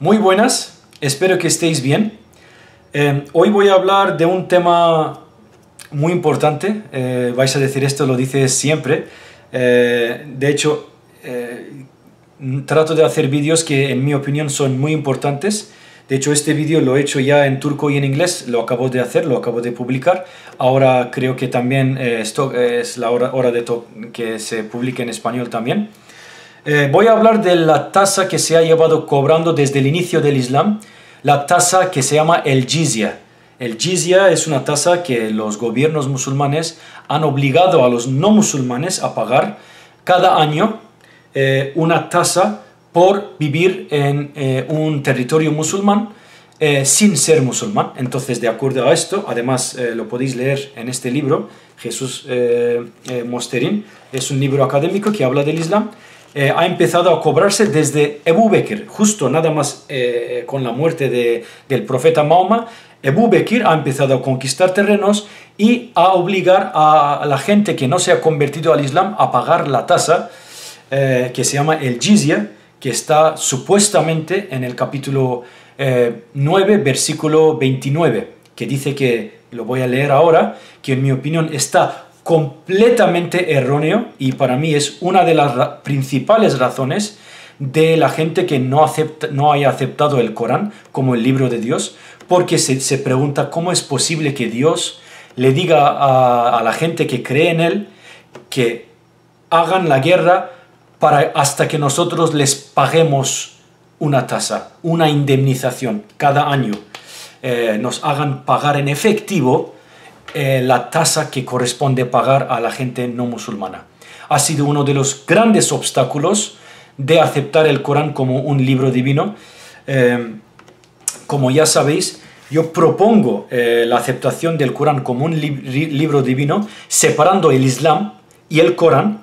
Muy buenas, espero que estéis bien. Eh, hoy voy a hablar de un tema muy importante. Eh, vais a decir esto, lo dices siempre. Eh, de hecho, trato de hacer vídeos que en mi opinión son muy importantes. De hecho, este vídeo lo he hecho ya en turco y en inglés, lo acabo de hacer, lo acabo de publicar. Ahora creo que también esto es la hora, hora de que se publique en español también. Eh, voy a hablar de la tasa que se ha llevado cobrando desde el inicio del Islam, la tasa que se llama el jizya. El jizya es una tasa que los gobiernos musulmanes han obligado a los no musulmanes a pagar cada año eh, una tasa por vivir en eh, un territorio musulmán sin ser musulmán. Entonces, de acuerdo a esto, además lo podéis leer en este libro, Jesús Mosterín, es un libro académico que habla del Islam. Eh, ha empezado a cobrarse desde Ebu Bekir, justo nada más eh, con la muerte de, del profeta Mahoma. Ebu Bekir ha empezado a conquistar terrenos y a obligar a, la gente que no se ha convertido al Islam a pagar la tasa eh, que se llama el jizya, que está supuestamente en el capítulo 9, versículo 29, que dice que, lo voy a leer ahora, que en mi opinión está completamente erróneo y para mí es una de las principales razones de la gente que no, no haya aceptado el Corán como el libro de Dios, porque se, pregunta cómo es posible que Dios le diga a, la gente que cree en Él que hagan la guerra para, hasta que nosotros les paguemos una tasa, una indemnización cada año, eh, nos hagan pagar en efectivo eh, la tasa que corresponde pagar a la gente no musulmana. Ha sido uno de los grandes obstáculos de aceptar el Corán como un libro divino. Eh, como ya sabéis, yo propongo eh, la aceptación del Corán como un libro divino, separando el Islam y el Corán,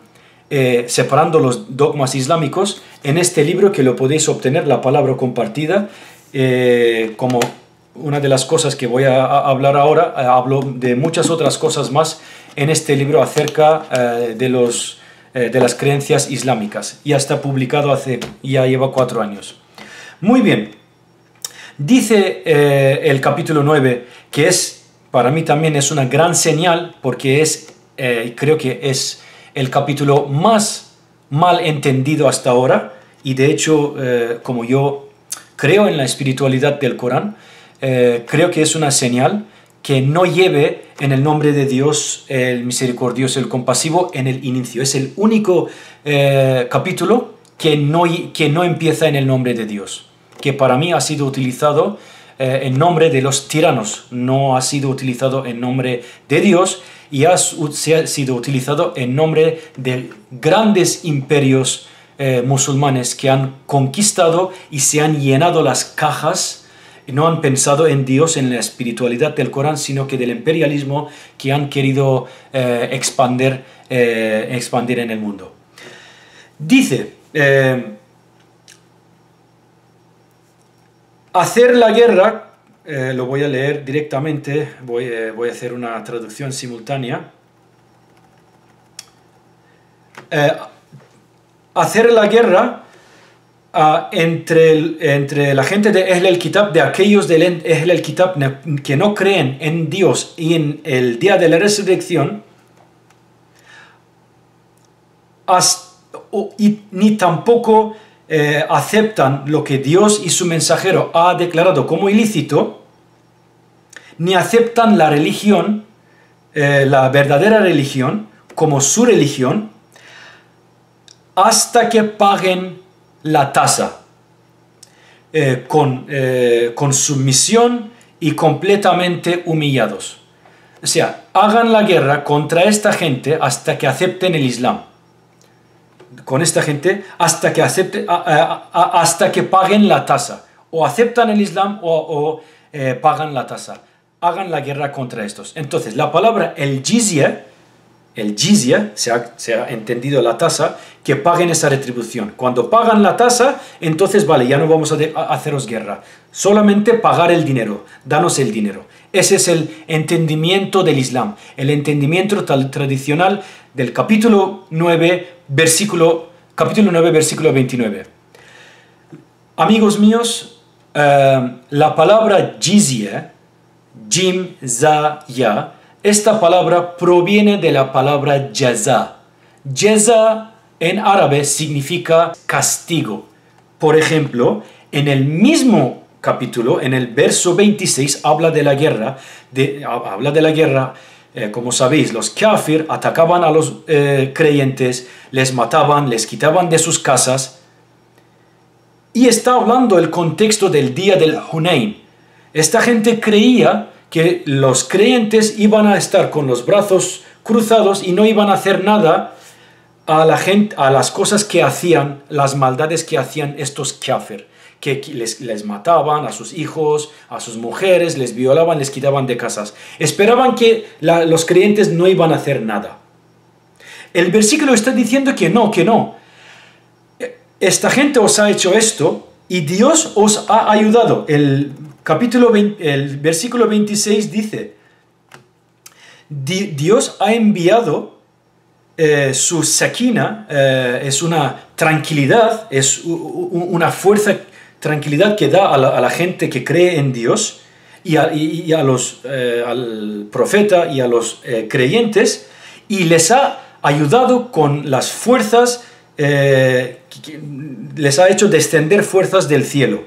separando los dogmas islámicos en este libro que lo podéis obtener, la palabra compartida, como una de las cosas que voy a hablar ahora, eh, hablo de muchas otras cosas más en este libro acerca eh, de, los, eh, de las creencias islámicas. Ya está publicado hace, ya lleva cuatro años. Muy bien, dice el capítulo 9 que es, para mí también es una gran señal porque es, creo que es el capítulo más mal entendido hasta ahora y de hecho, como yo creo en la espiritualidad del Corán, eh, creo que es una señal que no lleve en el nombre de Dios el misericordioso, el compasivo en el inicio. Es el único eh, capítulo que no, que no empieza en el nombre de Dios, que para mí ha sido utilizado eh, en nombre de los tiranos, no ha sido utilizado en nombre de Dios y ha, sido utilizado en nombre de grandes imperios musulmanes que han conquistado y se han llenado las cajas no han pensado en Dios, en la espiritualidad del Corán, sino que del imperialismo que han querido eh, expandir, eh, expandir en el mundo. Dice, eh, hacer la guerra, lo voy a leer directamente, voy, a hacer una traducción simultánea. hacer la guerra entre, entre la gente de Ehl el Kitab, de aquellos de Ehl el Kitab que no creen en Dios y en el día de la resurrección, ni tampoco eh, aceptan lo que Dios y su mensajero ha declarado como ilícito, ni aceptan la religión, eh, la verdadera religión, como su religión, hasta que paguen la tasa eh, con, eh, con sumisión y completamente humillados. O sea, hagan la guerra contra esta gente hasta que acepten el Islam. Con esta gente hasta que, acepte, hasta que paguen la tasa. O aceptan el Islam o, eh, pagan la tasa. Hagan la guerra contra estos. Entonces, la palabra el jizya el jizya, se ha, entendido la tasa, que paguen esa retribución. Cuando pagan la tasa, entonces vale, ya no vamos a, haceros guerra. Solamente pagar el dinero, danos el dinero. Ese es el entendimiento del Islam, el entendimiento tradicional del capítulo 9, versículo, capítulo 9, versículo 29. Amigos míos, eh, la palabra jizya, jim, za, ya, esta palabra proviene de la palabra jaza. Jaza en árabe significa castigo. Por ejemplo, en el mismo capítulo, en el verso 26, habla de la guerra, habla de la guerra, eh, como sabéis, los kafir atacaban a los eh, creyentes, les mataban, les quitaban de sus casas, y está hablando el contexto del día del Hunayn. Esta gente creía que los creyentes iban a estar con los brazos cruzados y no iban a hacer nada a, la gente, a las cosas que hacían, las maldades que hacían estos kafir, que les, les mataban a sus hijos, a sus mujeres, les violaban, les quitaban de casas. Esperaban que los creyentes no iban a hacer nada. El versículo está diciendo que no, que no esta gente os ha hecho esto y Dios os ha ayudado. El capítulo el versículo 26 dice, Dios ha enviado eh, su sakina, eh, es una tranquilidad, es una fuerza, tranquilidad que da a la, gente que cree en Dios y a, los, eh, al profeta y a los creyentes y les ha ayudado con las fuerzas les ha hecho descender fuerzas del cielo,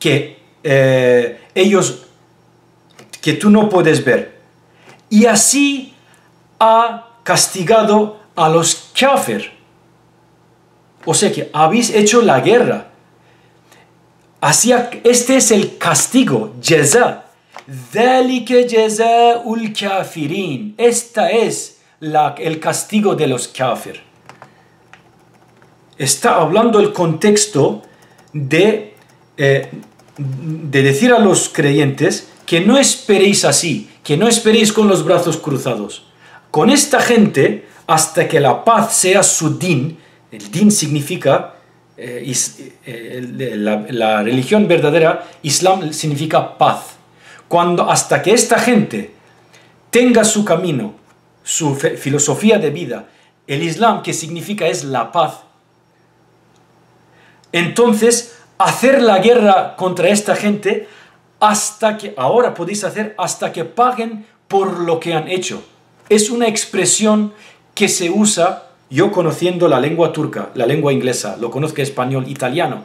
que eh, ellos, que tú no puedes ver. Y así ha castigado a los kafir. O sea que habéis hecho la guerra. Así, este es el castigo, jeza. ul kafirin. Esta es la, el castigo de los kafir está hablando el contexto de, eh, de decir a los creyentes que no esperéis así, que no esperéis con los brazos cruzados. Con esta gente, hasta que la paz sea su din, el din significa, eh, eh, la, la, religión verdadera, Islam significa paz. Cuando hasta que esta gente tenga su camino, su filosofía de vida, el Islam que significa es la paz, entonces, hacer la guerra contra esta gente hasta que, ahora podéis hacer hasta que paguen por lo que han hecho. Es una expresión que se usa, yo conociendo la lengua turca, la lengua inglesa, lo conozco español, italiano.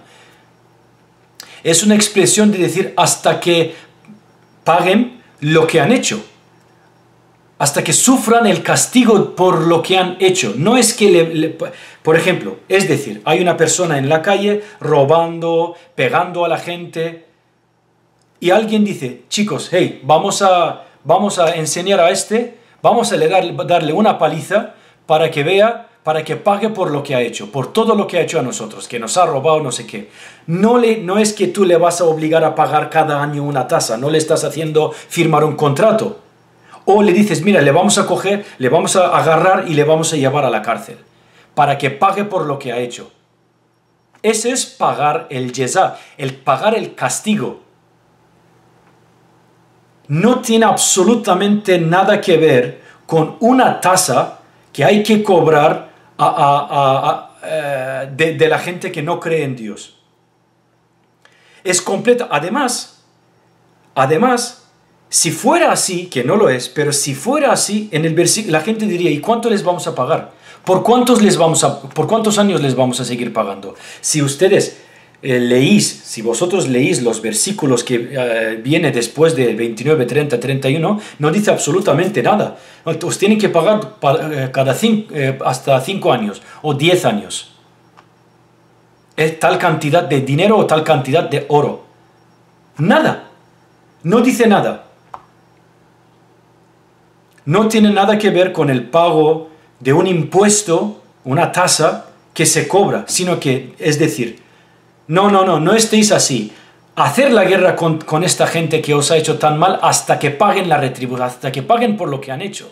Es una expresión de decir hasta que paguen lo que han hecho hasta que sufran el castigo por lo que han hecho. No es que le, Por ejemplo, es decir, hay una persona en la calle robando, pegando a la gente, y alguien dice, chicos, hey, vamos a, vamos a enseñar a este, vamos a darle una paliza para que vea, para que pague por lo que ha hecho, por todo lo que ha hecho a nosotros, que nos ha robado no sé qué. No, le, no es que tú le vas a obligar a pagar cada año una tasa, no le estás haciendo firmar un contrato o le dices, mira, le vamos a coger, le vamos a agarrar y le vamos a llevar a la cárcel para que pague por lo que ha hecho. Ese es pagar el yezá, el pagar el castigo. No tiene absolutamente nada que ver con una tasa que hay que cobrar eh, de, de la gente que no cree en Dios. Es completa. Además, además, si fuera así, que no lo es, pero si fuera así, en el versículo la gente diría, ¿y cuánto les vamos a pagar? ¿Por cuántos, les vamos a, ¿Por cuántos años les vamos a seguir pagando? Si ustedes eh, leís, si vosotros leís los versículos que eh, viene después de 29, 30, 31, no dice absolutamente nada. Os tienen que pagar eh, cada hasta 5 años o 10 años. Es tal cantidad de dinero o tal cantidad de oro. Nada. No dice nada no tiene nada que ver con el pago de un impuesto, una tasa que se cobra, sino que, es decir, no, no, no, no estéis así. Hacer la guerra con, esta gente que os ha hecho tan mal hasta que paguen la retribución, hasta que paguen por lo que han hecho,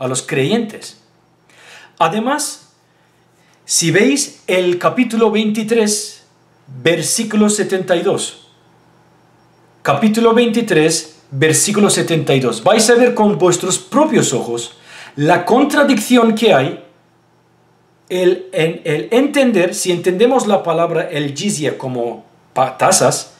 a los creyentes. Además, si veis el capítulo 23, versículo 72, capítulo 23, versículo 72. Vais a ver con vuestros propios ojos la contradicción que hay, el, el entender, si entendemos la palabra el jizya como tasas,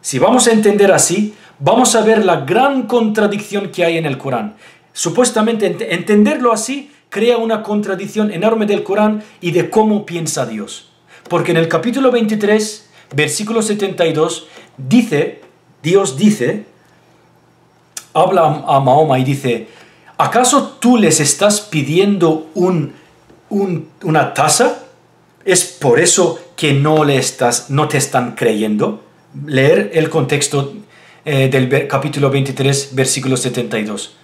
Si vamos a entender así, vamos a ver la gran contradicción que hay en el Corán. Supuestamente entenderlo así crea una contradicción enorme del Corán y de cómo piensa Dios. Porque en el capítulo 23, versículo 72, dice, Dios dice, habla a Mahoma y dice, ¿acaso tú les estás pidiendo un, una tasa? ¿Es por eso que no, le estás, no te están creyendo? Leer el contexto eh, del capítulo 23, versículo 72.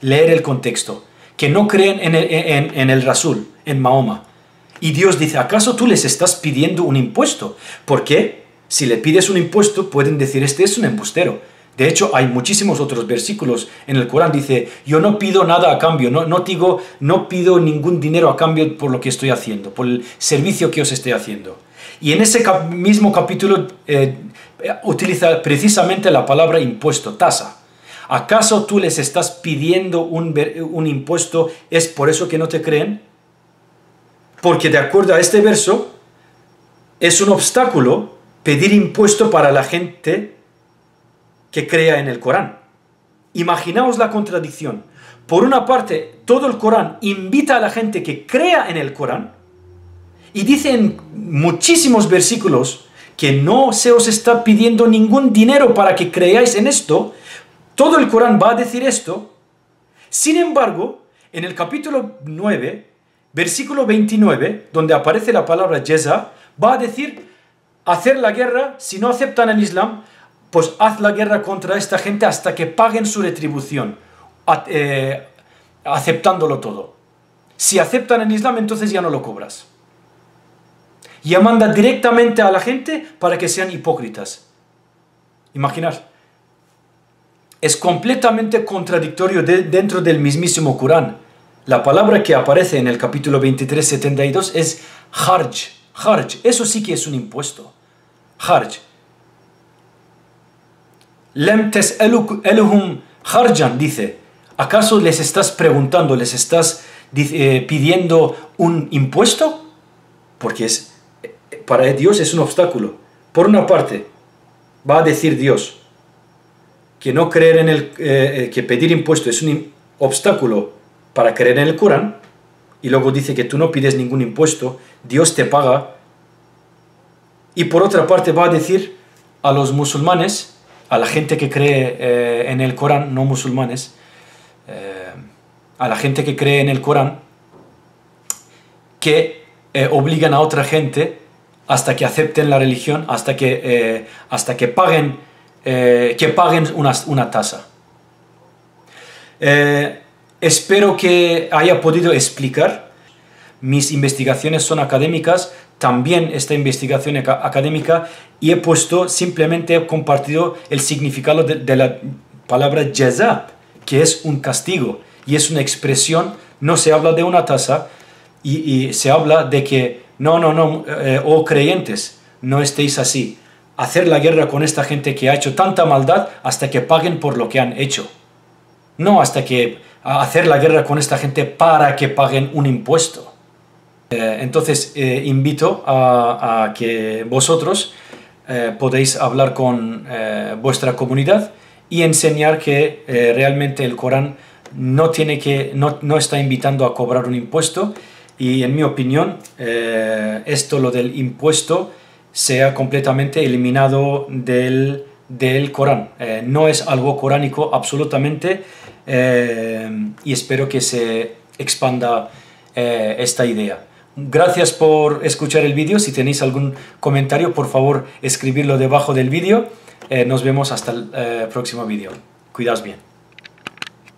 Leer el contexto. Que no creen en el, en el Rasul, en Mahoma. Y Dios dice, ¿acaso tú les estás pidiendo un impuesto? ¿Por qué? Si le pides un impuesto, pueden decir, este es un embustero. De hecho, hay muchísimos otros versículos en el Corán. Dice, yo no pido nada a cambio, no, no, digo, no pido ningún dinero a cambio por lo que estoy haciendo, por el servicio que os estoy haciendo. Y en ese mismo capítulo eh, utiliza precisamente la palabra impuesto, tasa. ¿Acaso tú les estás pidiendo un, un impuesto? ¿Es por eso que no te creen? Porque de acuerdo a este verso, es un obstáculo pedir impuesto para la gente que crea en el Corán. Imaginaos la contradicción. Por una parte, todo el Corán invita a la gente que crea en el Corán y dice en muchísimos versículos que no se os está pidiendo ningún dinero para que creáis en esto. Todo el Corán va a decir esto. Sin embargo, en el capítulo 9, versículo 29, donde aparece la palabra Jeza, va a decir hacer la guerra si no aceptan el Islam pues haz la guerra contra esta gente hasta que paguen su retribución, eh, aceptándolo todo. Si aceptan el Islam, entonces ya no lo cobras. Ya manda directamente a la gente para que sean hipócritas. Imaginar. Es completamente contradictorio dentro del mismísimo Corán. La palabra que aparece en el capítulo 23, 72 es harj. Harj, eso sí que es un impuesto. Harj. Lem eluhum harjan, dice. ¿Acaso les estás preguntando, les estás eh, pidiendo un impuesto? Porque es, para Dios es un obstáculo. Por una parte, va a decir Dios que no creer en el, eh, eh, que pedir impuesto es un obstáculo para creer en el Corán, y luego dice que tú no pides ningún impuesto, Dios te paga. Y por otra parte va a decir a los musulmanes a la gente que cree eh, en el Corán, no musulmanes, eh, a la gente que cree en el Corán, que eh, obligan a otra gente hasta que acepten la religión, hasta que, hasta que paguen, que paguen una, una tasa. espero que haya podido explicar. Mis investigaciones son académicas, también esta investigación académica y he puesto, simplemente compartido el significado de, la palabra jaza, que es un castigo y es una expresión, no se habla de una tasa y, se habla de que no, no, no, eh, oh creyentes, no estéis así. Hacer la guerra con esta gente que ha hecho tanta maldad hasta que paguen por lo que han hecho. No hasta que hacer la guerra con esta gente para que paguen un impuesto. Eh, entonces, eh, invito a, que vosotros eh, podéis hablar con vuestra comunidad y enseñar que realmente el Corán no, tiene que, no, no, está invitando a cobrar un impuesto y en mi opinión esto, lo del impuesto, sea completamente eliminado del, del Corán. no es algo coránico absolutamente y espero que se expanda esta idea. Gracias por escuchar el vídeo. Si tenéis algún comentario, por favor, escribirlo debajo del vídeo. Eh, nos vemos hasta el eh, próximo vídeo. Cuidaos bien.